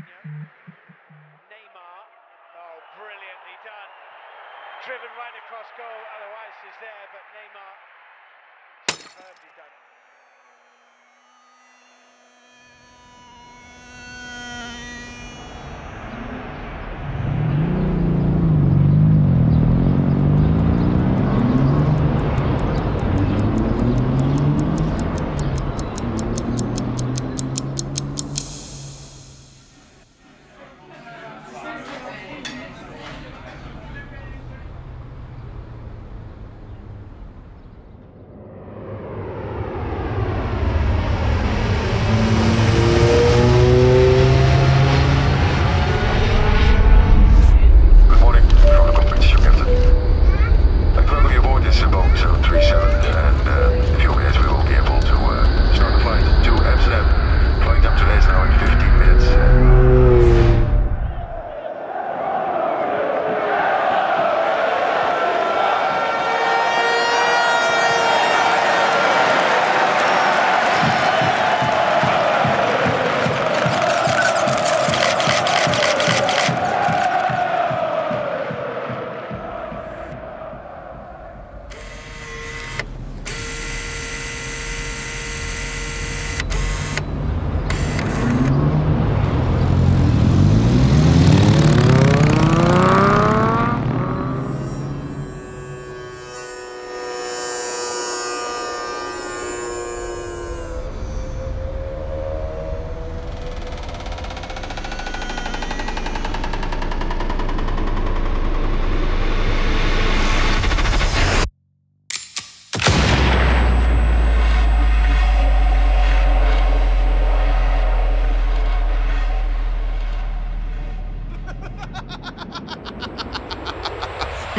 Neymar. Oh, brilliantly done. Driven right across goal, otherwise he's there, but Neymar